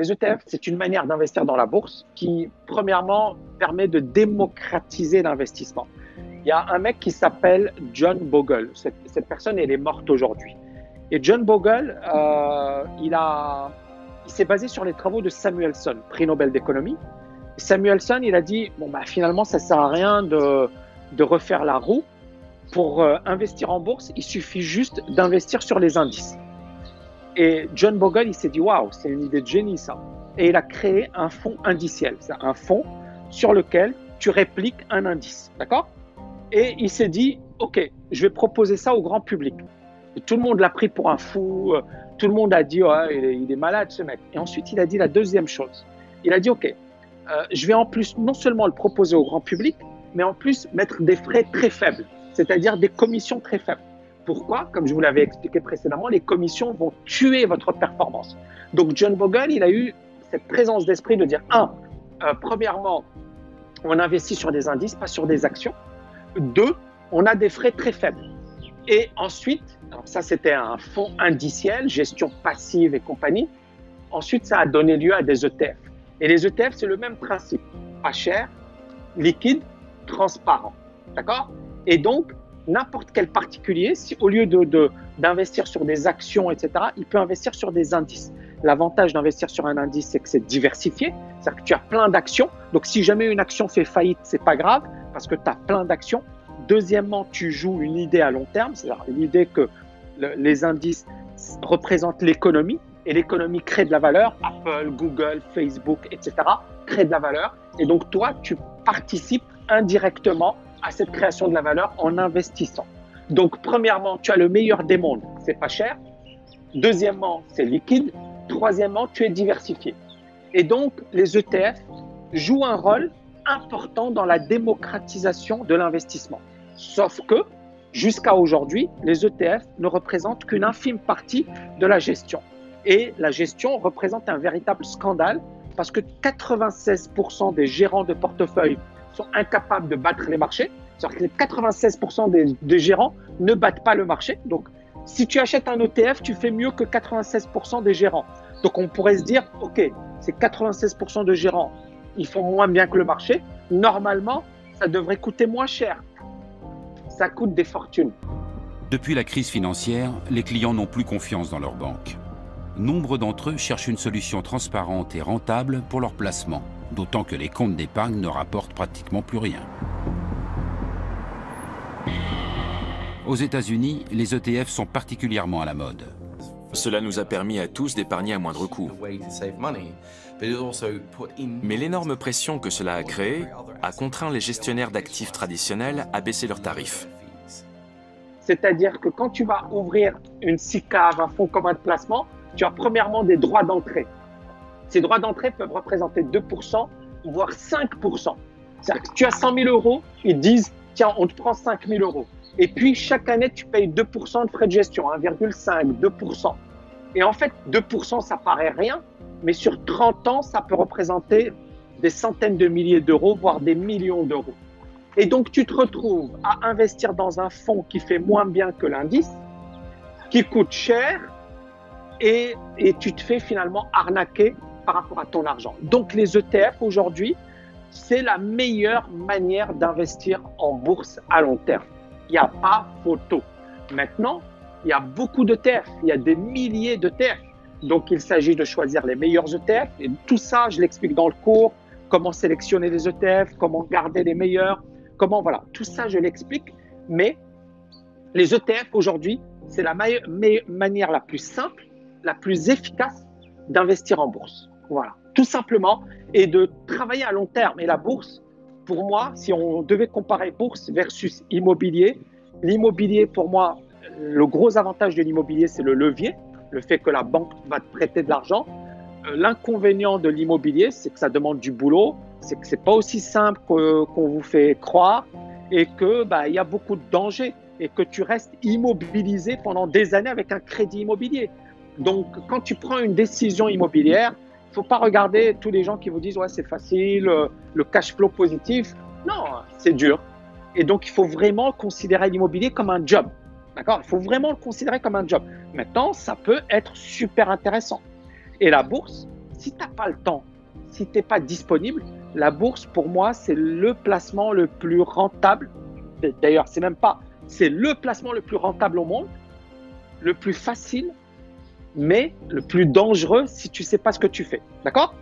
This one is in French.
Les ETF, c'est une manière d'investir dans la bourse qui, premièrement, permet de démocratiser l'investissement. Il y a un mec qui s'appelle John Bogle. Cette, personne, elle est morte aujourd'hui. Et John Bogle, euh, il, a, il s'est basé sur les travaux de Samuelson, prix Nobel d'économie. Samuelson, il a dit, bon, bah, finalement, ça sert à rien de, de refaire la roue. Pour euh, investir en bourse, il suffit juste d'investir sur les indices. Et John Bogle, il s'est dit, waouh, c'est une idée de génie ça. Et il a créé un fonds indiciel, c'est un fonds sur lequel tu répliques un indice, d'accord? Et il s'est dit, ok, je vais proposer ça au grand public. tout le monde l'a pris pour un fou, tout le monde a dit, il est, malade ce mec. Et ensuite, il a dit la deuxième chose. Il a dit, ok, euh, je vais en plus non seulement le proposer au grand public, mais en plus mettre des frais très faibles, c'est-à-dire des commissions très faibles. Pourquoi? Comme je vous l'avais expliqué précédemment, les commissions vont tuer votre performance. Donc John Bogle, il a eu cette présence d'esprit de dire, un, euh, premièrement, on investit sur des indices, pas sur des actions. Deux, on a des frais très faibles. Et ensuite, ça c'était un fonds indiciel, gestion passive et compagnie. Ensuite, ça a donné lieu à des ETF. Et les ETF, c'est le même principe. Pas cher, liquide, transparent. D'accord? Et donc, n'importe quel particulier, au lieu d'investir de, sur des actions, etc., il peut investir sur des indices. L'avantage d'investir sur un indice, c'est que c'est diversifié, c'est-à-dire que tu as plein d'actions. Donc, si jamais une action fait faillite, c'est pas grave parce que tu as plein d'actions. Deuxièmement, tu joues une idée à long terme, c'est-à-dire l'idée que les indices représentent l'économie et l'économie crée de la valeur. Apple, Google, Facebook, etc. créent de la valeur. Et donc, toi, tu participes indirectement à cette création de la valeur en investissant. Donc, premièrement, tu as le meilleur des mondes, c'est pas cher. Deuxièmement, c'est liquide. Troisièmement, tu es diversifié. Et donc, les ETF jouent un rôle important dans la démocratisation de l'investissement. Sauf que, jusqu'à aujourd'hui, les ETF ne représentent qu'une infime partie de la gestion. Et la gestion représente un véritable scandale parce que 96% des gérants de portefeuille sont incapables de battre les marchés. C'est-à-dire que 96% des, gérants ne battent pas le marché. Donc, si tu achètes un ETF, tu fais mieux que 96% des gérants. Donc, on pourrait se dire, OK, c'est 96% de gérants, ils font moins bien que le marché. Normalement, ça devrait coûter moins cher. Ça coûte des fortunes. Depuis la crise financière, les clients n'ont plus confiance dans leur banque. Nombre d'entre eux cherchent une solution transparente et rentable pour leur placement d'autant que les comptes d'épargne ne rapportent pratiquement plus rien. Aux États-Unis, les ETF sont particulièrement à la mode. Cela nous a permis à tous d'épargner à moindre coût. Mais l'énorme pression que cela a créée a contraint les gestionnaires d'actifs traditionnels à baisser leurs tarifs. C'est-à-dire que quand tu vas ouvrir une SICAV, un fonds commun de placement, tu as premièrement des droits d'entrée. Ces droits d'entrée peuvent représenter 2%, voire 5%. C'est-à-dire que tu as 100 000 euros, ils disent, tiens, on te prend 5 000 euros. Et puis, chaque année, tu payes 2% de frais de gestion, 1,5, 2%. Et en fait, 2%, ça paraît rien, mais sur 30 ans, ça peut représenter des centaines de milliers d'euros, voire des millions d'euros. Et donc, tu te retrouves à investir dans un fonds qui fait moins bien que l'indice, qui coûte cher, et, tu te fais finalement arnaquer par rapport à ton argent. Donc les ETF aujourd'hui, c'est la meilleure manière d'investir en bourse à long terme. Il n'y a pas photo. Maintenant, il y a beaucoup d'ETF, il y a des milliers d'ETF. Donc il s'agit de choisir les meilleurs ETF. Et tout ça, je l'explique dans le cours, comment sélectionner les ETF, comment garder les meilleurs, comment voilà, tout ça je l'explique. Mais les ETF aujourd'hui, c'est la manière la plus simple, la plus efficace d'investir en bourse. Voilà, tout simplement, et de travailler à long terme. Et la bourse, pour moi, si on devait comparer bourse versus immobilier, l'immobilier, pour moi, le gros avantage de l'immobilier, c'est le levier, le fait que la banque va te prêter de l'argent. Euh, l'inconvénient de l'immobilier, c'est que ça demande du boulot, c'est que c'est pas aussi simple qu'on vous fait croire et que bah, il y a beaucoup de dangers et que tu restes immobilisé pendant des années avec un crédit immobilier. Donc, quand tu prends une décision immobilière, il faut pas regarder tous les gens qui vous disent ouais c'est facile, euh, le cash flow positif. Non, c'est dur. Et donc, il faut vraiment considérer l'immobilier comme un job. D'accord? Il faut vraiment le considérer comme un job. Maintenant, ça peut être super intéressant. Et la bourse, si tu n'as pas le temps, si tu n'es pas disponible, la bourse, pour moi, c'est le placement le plus rentable. D'ailleurs, c'est même pas, c'est le placement le plus rentable au monde, le plus facile mais le plus dangereux si tu ne sais pas ce que tu fais. D'accord?